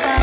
Bye.